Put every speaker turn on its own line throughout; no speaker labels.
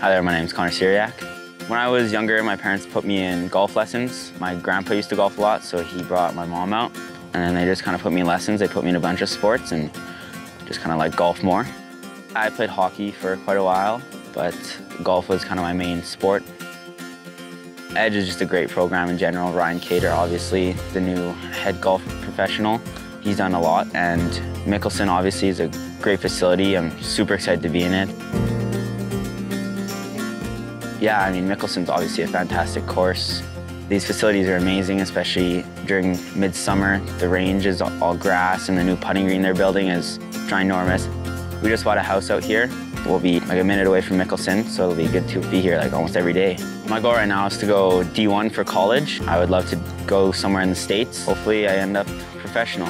Hi there, my name is Connor Syriac. When I was younger, my parents put me in golf lessons. My grandpa used to golf a lot, so he brought my mom out. And then they just kind of put me in lessons. They put me in a bunch of sports and just kind of like golf more. I played hockey for quite a while, but golf was kind of my main sport. Edge is just a great program in general. Ryan Cater, obviously, the new head golf professional. He's done a lot, and Mickelson obviously is a great facility. I'm super excited to be in it. Yeah, I mean, Mickelson's obviously a fantastic course. These facilities are amazing, especially during midsummer. The range is all grass, and the new putting green they're building is ginormous. We just bought a house out here. We'll be like a minute away from Mickelson, so it'll be good to be here like almost every day. My goal right now is to go D1 for college. I would love to go somewhere in the States. Hopefully I end up professional.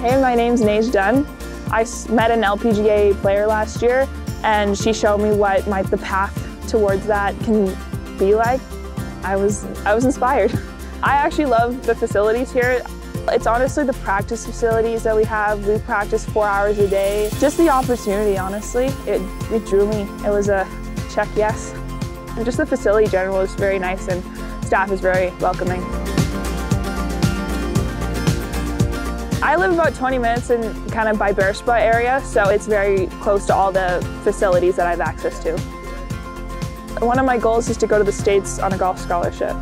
Hey, my name's Nage Dunn. I met an LPGA player last year and she showed me what might the path towards that can be like. I was, I was inspired. I actually love the facilities here. It's honestly the practice facilities that we have. We practice four hours a day. Just the opportunity, honestly, it, it drew me. It was a check yes. And just the facility general is very nice and staff is very welcoming. I live about 20 minutes in kind of by Bearspaw area, so it's very close to all the facilities that I have access to. One of my goals is to go to the States on a golf scholarship.